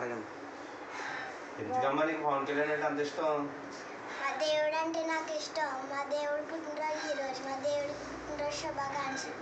Madam ఎందుకమ్మా నీకు పవన్ కళ్యాణ్ అంటే అంత ఇష్టం? మా దేవుడు అంటే నాకు ఇష్టం. మా దేవుడు పుట్టినరోజు ఈరోజు మా దేవుడు పుట్టినరోజు శుభాకాంక్షలు.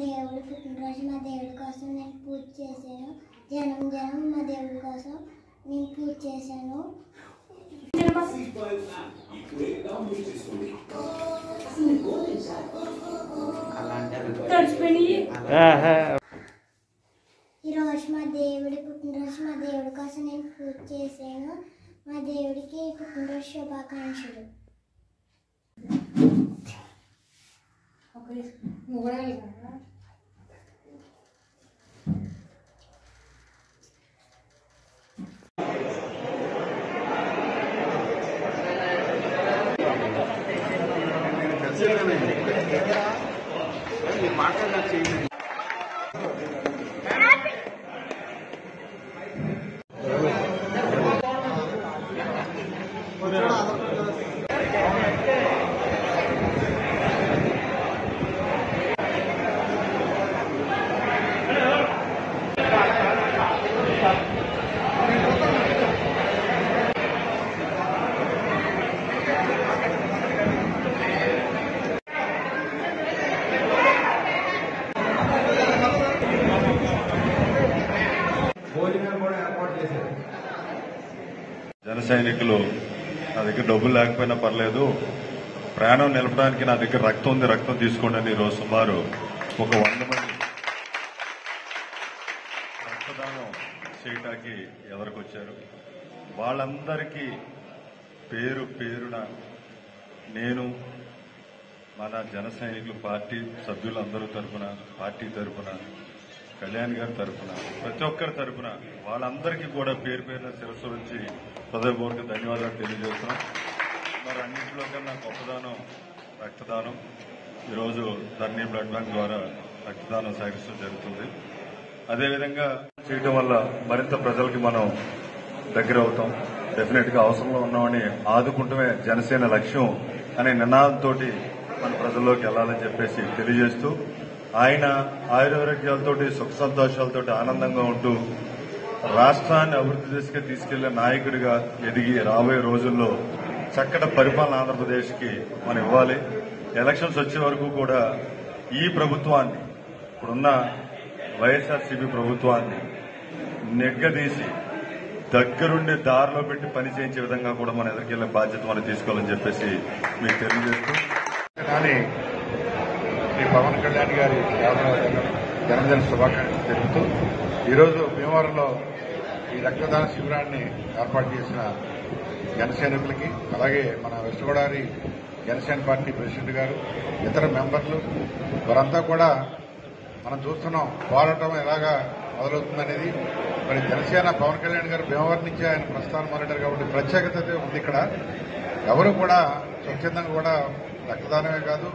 దేవుడు పుట్టినరోజు మా దేవుడి కోసం నేను పూజ చేశాను. జనం జనం మా దేవుడి కోసం నేను పూజ చేశాను. ఈరోజు మా దేవుడి పుట్టినరోజు మా దేవుడి కోసం నేను పూజ చేశాను. మా దేవుడికి పుట్టినరోజు శుభాకాంక్షలు. చేయడమే. మాట్లాడినా జన సైనికులు నా దగ్గర డబ్బులు లేకపోయినా పర్లేదు. ప్రాణం నిలపడానికి నా దగ్గర రక్తం ఉంది రక్తం తీసుకోండి అని ఈరోజు సుమారు ఒక వంద మంది రక్తదానం చేయటానికి ఎదరికొచ్చారు వాళ్ళందరికీ పేరు పేరున నేను మన జన సైనికులు పార్టీ సభ్యులందరూ తరఫున పార్టీ తరఫున కళ్యాణ్ గారి తరఫున ప్రతి ఒక్కరి తరపున వాళ్ళందరికీ కూడా పేరు పేరున శిరస్సు నుంచి హృదయపూర్వక ధన్యవాదాలు తెలియజేస్తున్నాం. మరి అన్నింటిలో కన్నా గొప్పదానం రక్తదానం. ఈరోజు ధర్నీ బ్లడ్ బ్యాంక్ ద్వారా రక్తదానం సాగించడం జరుగుతుంది. అదేవిధంగా చేయడం వల్ల మరింత ప్రజలకి మనం దగ్గర అవుతాం. డెఫినెట్గా అవసరంలో ఉన్నామని ఆదుకుంటమే జనసేన లక్ష్యం అనే నినాదంతో మన ప్రజల్లోకి వెళ్ళాలని చెప్పేసి తెలియజేస్తూ ఆయన ఆయురారోగ్యాలతోటి సుఖ సంతోషాలతో ఆనందంగా ఉంటూ రాష్ట్రాన్ని అభివృద్ధి దిశగా తీసుకెళ్ళే నాయకుడిగా ఎదిగి రాబోయే రోజుల్లో చక్కటి పరిపాలన ఆంధ్రప్రదేశ్కి మనం ఇవ్వాలి. ఎలక్షన్స్ వచ్చే వరకు కూడా ఈ ప్రభుత్వాన్ని ఇప్పుడున్న వైఎస్ఆర్సీపీ ప్రభుత్వాన్ని నెగ్గదీసి దగ్గరుండి దారిలో పెట్టి పని చేయించే విధంగా కూడా మన ఎదుర్కెళ్ళే బాధ్యత మనం తీసుకోవాలని చెప్పేసి మీకు తెలియజేస్తూ. కానీ ఈ పవన్ కళ్యాణ్ గారి యాభై జన్మదిన శుభాకాంక్షలు తెలుపుతూ ఈరోజు భీమవరంలో ఈ రక్తదాన శిబిరాన్ని ఏర్పాటు చేసిన జనసైనికులకి అలాగే మన west Godavari Janasena party president గారు ఇతర మెంబర్లు వారంతా కూడా మనం చూస్తున్నాం పోరాటం ఎలాగా మొదలవుతుందనేది. మరి జనసేన పవన్ కళ్యాణ్ గారు భీమవరం నుంచి ఆయన ప్రస్థానం మొదలెట్టారు కాబట్టి ప్రత్యేకత ఉంది ఇక్కడ. ఎవరు కూడా స్వచ్ఛందంగా కూడా రక్తదానమే కాదు